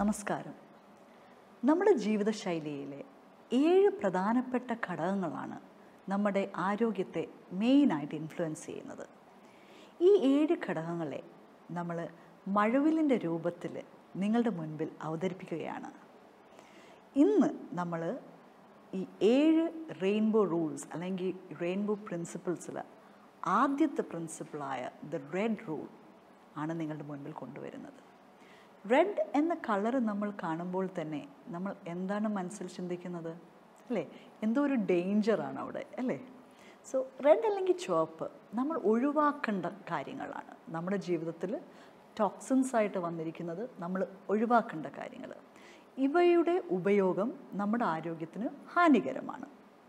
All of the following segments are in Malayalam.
നമസ്കാരം. നമ്മുടെ ജീവിതശൈലിയിലെ ഏഴ് പ്രധാനപ്പെട്ട ഘടകങ്ങളാണ് നമ്മുടെ ആരോഗ്യത്തെ മെയിനായിട്ട് ഇൻഫ്ലുവൻസ് ചെയ്യുന്നത്. ഈ ഏഴ് ഘടകങ്ങളെ നമ്മൾ മഴവിലിന്റെ രൂപത്തിൽ നിങ്ങളുടെ മുൻപിൽ അവതരിപ്പിക്കുകയാണ്. ഇന്ന് നമ്മൾ ഈ ഏഴ് റെയിൻബോ റൂൾസ് അല്ലെങ്കിൽ റെയിൻബോ പ്രിൻസിപ്പിൾസിൽ ആദ്യത്തെ പ്രിൻസിപ്പിളായ ദ റെഡ് റൂൾ ആണ് നിങ്ങളുടെ മുൻപിൽ കൊണ്ടുവരുന്നത്. റെഡ് എന്ന കളർ നമ്മൾ കാണുമ്പോൾ തന്നെ നമ്മൾ എന്താണ് മനസ്സിൽ ചിന്തിക്കുന്നത്? അല്ലേ? എന്തോ ഒരു ഡേഞ്ചറാണ് അവിടെ അല്ലേ? സോ റെഡ് അല്ലെങ്കിൽ ചുവപ്പ് നമ്മൾ ഒഴിവാക്കേണ്ട കാര്യങ്ങളാണ്. നമ്മുടെ ജീവിതത്തിൽ ടോക്സിൻസ് ആയിട്ട് വന്നിരിക്കുന്നത് നമ്മൾ ഒഴിവാക്കേണ്ട കാര്യങ്ങൾ. ഇവയുടെ ഉപയോഗം നമ്മുടെ ആരോഗ്യത്തിന് ഹാനികരമാണ്.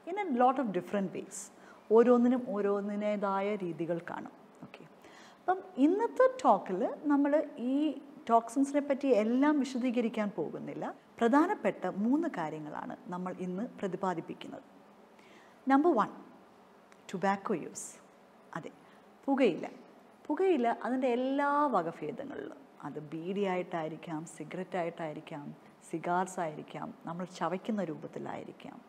In a lot of different ways ഓരോന്നിനും ഓരോന്നിനേതായ രീതികൾ കാണും. ഓക്കെ അപ്പം ഇന്നത്തെ ടോക്കിൽ നമ്മൾ ഈ ടോക്സിൻസിനെ പറ്റി എല്ലാം വിശദീകരിക്കാൻ പോകുന്നില്ല. പ്രധാനപ്പെട്ട മൂന്ന് കാര്യങ്ങളാണ് നമ്മൾ ഇന്ന് പ്രതിപാദിപ്പിക്കുന്നത്. നമ്പർ വൺ ടുബാക്കോ യൂസ് അതെ പുകയില. പുകയില അതിന്റെ എല്ലാ വകഭേദങ്ങളിലും. അത് ബീഡിയായിട്ടായിരിക്കാം സിഗരറ്റ് ആയിട്ടായിരിക്കാം സിഗാർസ് ആയിരിക്കാം നമ്മൾ ചവയ്ക്കുന്ന രൂപത്തിലായിരിക്കാം.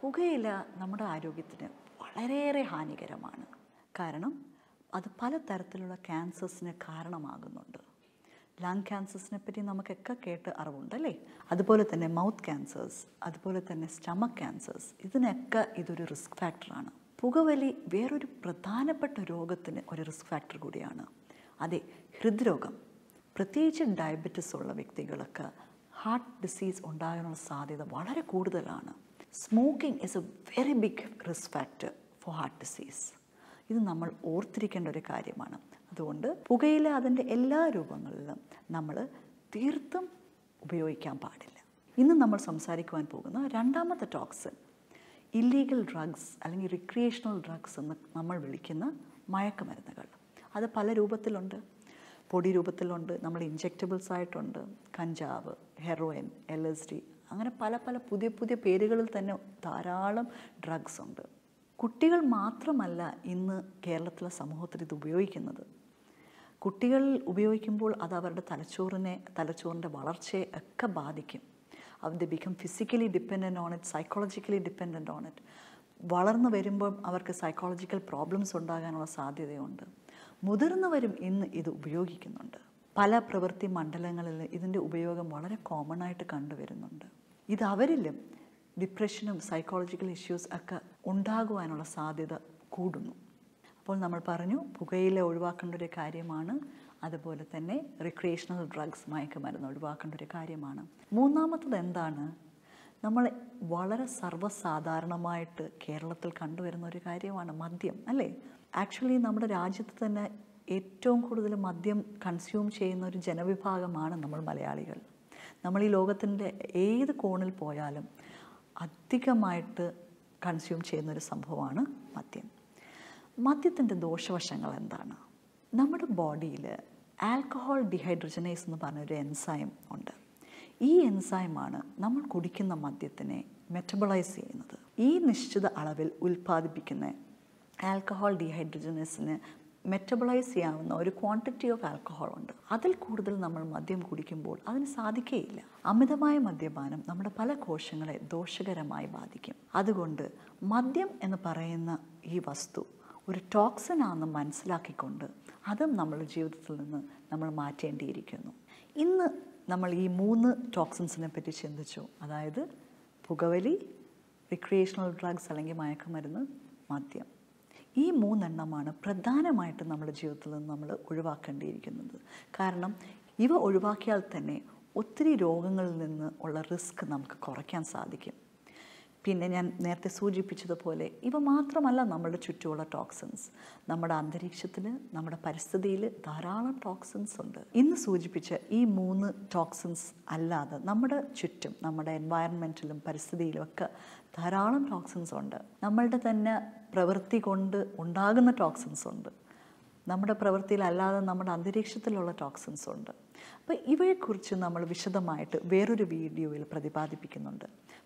പുകയില നമ്മുടെ ആരോഗ്യത്തിന് വളരെയേറെ ഹാനികരമാണ്. കാരണം അത് പല തരത്തിലുള്ള ക്യാൻസേഴ്സിന് കാരണമാകുന്നുണ്ട്. ലങ് ക്യാൻസേഴ്സിനെ പറ്റി നമുക്കൊക്കെ കേട്ട് അറിവുണ്ട് അല്ലേ അതുപോലെ തന്നെ മൗത്ത് ക്യാൻസേഴ്സ് അതുപോലെ തന്നെ സ്റ്റമക് ക്യാൻസേഴ്സ് ഇതിനൊക്കെ ഇതൊരു റിസ്ക് ഫാക്ടറാണ് പുകവലി വേറൊരു പ്രധാനപ്പെട്ട രോഗത്തിന് ഒരു റിസ്ക് ഫാക്ടർ കൂടിയാണ്. അതെ ഹൃദ്രോഗം. പ്രത്യേകിച്ച് ഡയബറ്റിസ് ഉള്ള വ്യക്തികൾക്ക് ഹാർട്ട് ഡിസീസ് ഉണ്ടാകാനുള്ള സാധ്യത വളരെ കൂടുതലാണ്. Smoking is a very big risk factor for heart disease ഇത് നമ്മൾ ഓർത്തിരിക്കേണ്ട ഒരു കാര്യമാണ്. അതുകൊണ്ട് പുകയില അതിന്റെ എല്ലാ രൂപങ്ങളിലും നമ്മൾ തീർത്തും ഉപയോഗിക്കാൻ പാടില്ല. ഇന്ന് നമ്മൾ സംസാരിക്കുവാൻ പോകുന്ന രണ്ടാമത്തെ ടോക്സിൻ ഇല്ലീഗൽ ഡ്രഗ്സ് അല്ലെങ്കിൽ റിക്രിയേഷണൽ ഡ്രഗ്സ് എന്ന് നമ്മൾ വിളിക്കുന്ന മയക്കുമരുന്നുകൾ. അത് പല രൂപത്തിലുണ്ട്. പൊടി രൂപത്തിലുണ്ട് നമ്മൾ ഇഞ്ചെക്റ്റബിൾസ് ആയിട്ടുണ്ട് കഞ്ചാവ് ഹെറോയിൻ എൽ എസ് ഡി അങ്ങനെ പല പല പുതിയ പുതിയ പേരുകളിൽ തന്നെ ധാരാളം ഡ്രഗ്സ് ഉണ്ട്. കുട്ടികൾ മാത്രമല്ല ഇന്ന് കേരളത്തിലെ സമൂഹത്തിൽ ഇത് ഉപയോഗിക്കുന്നത്. കുട്ടികൾ ഉപയോഗിക്കുമ്പോൾ അത് അവരുടെ തലച്ചോറിനെ തലച്ചോറിന്റെ വളർച്ചയെ ഒക്കെ ബാധിക്കും. അവർ the become physically dependent on it psychologically dependent on it വളർന്നു വരുമ്പം അവർക്ക് സൈക്കോളജിക്കൽ പ്രോബ്ലംസ് ഉണ്ടാകാനുള്ള സാധ്യതയുണ്ട്. മുതിർന്നവരും ഇന്ന് ഇത് ഉപയോഗിക്കുന്നുണ്ട്. പല പ്രവൃത്തി മണ്ഡലങ്ങളിൽ ഇതിന്റെ ഉപയോഗം വളരെ കോമൺ ആയിട്ട് കണ്ടുവരുന്നുണ്ട്. ഇത് അവരിലും ഡിപ്രഷനും സൈക്കോളജിക്കൽ ഇഷ്യൂസ് ഒക്കെ ഉണ്ടാകുവാനുള്ള സാധ്യത കൂടുന്നു. അപ്പോൾ നമ്മൾ പറഞ്ഞു പുകയില ഒഴിവാക്കേണ്ട ഒരു കാര്യമാണ്. അതുപോലെ തന്നെ റിക്രിയേഷണൽ ഡ്രഗ്സ് മയക്കുമരുന്ന് ഒഴിവാക്കേണ്ട ഒരു കാര്യമാണ്. മൂന്നാമത്തത് എന്താണ്? നമ്മൾ വളരെ സർവസാധാരണമായിട്ട് കേരളത്തിൽ കണ്ടുവരുന്ന ഒരു കാര്യമാണ് മദ്യം അല്ലേ? ആക്ച്വലി നമ്മുടെ രാജ്യത്ത് തന്നെ ഏറ്റവും കൂടുതൽ മദ്യം കൺസ്യൂം ചെയ്യുന്ന ഒരു ജനവിഭാഗമാണ് നമ്മൾ മലയാളികൾ. നമ്മൾ ഈ ലോകത്തിന്റെ ഏത് കോണിൽ പോയാലും അധികമായിട്ട് കൺസ്യൂം ചെയ്യുന്ന ഒരു സംഭവമാണ് മദ്യം. മദ്യത്തിന്റെ ദോഷവശങ്ങൾ എന്താണ്? നമ്മുടെ ബോഡിയിൽ ആൽക്കഹോൾ ഡിഹൈഡ്രജനേസ് എന്ന് പറഞ്ഞൊരു എൻസൈം ഉണ്ട്. ഈ എൻസൈമാണ് നമ്മൾ കുടിക്കുന്ന മദ്യത്തിനെ മെറ്റബളൈസ് ചെയ്യുന്നത്. ഈ നിശ്ചിത അളവിൽ ഉൽപ്പാദിപ്പിക്കുന്ന ആൽക്കഹോൾ ഡിഹൈഡ്രജനേസിന് മെറ്റബളൈസ് ചെയ്യാവുന്ന ഒരു ക്വാണ്ടിറ്റി ഓഫ് ആൽക്കഹോൾ ഉണ്ട്. അതിൽ കൂടുതൽ നമ്മൾ മദ്യം കുടിക്കുമ്പോൾ അതിന് സാധിക്കുകയില്ല അമിതമായ മദ്യപാനം നമ്മുടെ പല കോശങ്ങളെ ദോഷകരമായി ബാധിക്കും. അതുകൊണ്ട് മദ്യം എന്ന് പറയുന്ന ഈ വസ്തു ഒരു ടോക്സിൻ ആണെന്ന് മനസ്സിലാക്കിക്കൊണ്ട് അതും നമ്മുടെ ജീവിതത്തിൽ നിന്ന് നമ്മൾ മാറ്റേണ്ടിയിരിക്കുന്നു. ഇന്ന് നമ്മൾ ഈ മൂന്ന് ടോക്സിൻസിനെ പറ്റി ചിന്തിച്ചു. അതായത് പുകവലി റിക്രിയേഷണൽ ഡ്രഗ്സ് അല്ലെങ്കിൽ മയക്കുമരുന്ന് മദ്യം. ഈ മൂന്നെണ്ണമാണ് പ്രധാനമായിട്ടും നമ്മുടെ ജീവിതത്തിൽ നിന്ന് നമ്മൾ ഒഴിവാക്കേണ്ടിയിരിക്കുന്നത്. കാരണം ഇവ ഒഴിവാക്കിയാൽ തന്നെ ഒത്തിരി രോഗങ്ങളിൽ നിന്ന് ഉള്ള റിസ്ക് നമുക്ക് കുറയ്ക്കാൻ സാധിക്കും. പിന്നെ ഞാൻ നേരത്തെ സൂചിപ്പിച്ചതുപോലെ ഇവ മാത്രമല്ല നമ്മുടെ ചുറ്റുമുള്ള ടോക്സിൻസ് നമ്മുടെ അന്തരീക്ഷത്തിൽ നമ്മുടെ പരിസ്ഥിതിയിൽ ധാരാളം ടോക്സിൻസ് ഉണ്ട്. ഇന്ന് സൂചിപ്പിച്ച ഈ മൂന്ന് ടോക്സിൻസ് അല്ലാതെ നമ്മുടെ ചുറ്റും നമ്മുടെ എൻവയറൺമെന്റിലും പരിസ്ഥിതിയിലും ഒക്കെ ധാരാളം ടോക്സിൻസ് ഉണ്ട്. നമ്മളുടെ തന്നെ പ്രവൃത്തി കൊണ്ട് ഉണ്ടാകുന്ന ടോക്സിൻസ് ഉണ്ട്. നമ്മുടെ പ്രവൃത്തിയിലല്ലാതെ നമ്മുടെ അന്തരീക്ഷത്തിലുള്ള ടോക്സിൻസ് ഉണ്ട്. അപ്പോൾ ഇവയെക്കുറിച്ച് നമ്മൾ വിശദമായിട്ട് വേറൊരു വീഡിയോയിൽ പ്രതിപാദിപ്പിക്കുന്നുണ്ട്.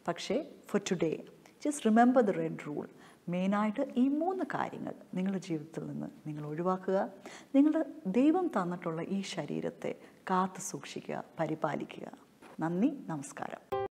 പക്ഷേ for today just remember the red rule മെയിനായിട്ട് ഈ മൂന്ന് കാര്യങ്ങൾ നിങ്ങളുടെ ജീവിതത്തിൽ നിന്ന് നിങ്ങൾ ഒഴിവാക്കുക. നിങ്ങളുടെ ദൈവം തന്നിട്ടുള്ള ഈ ശരീരത്തെ കാത്തു സൂക്ഷിക്കുക പരിപാലിക്കുക. നന്ദി നമസ്കാരം.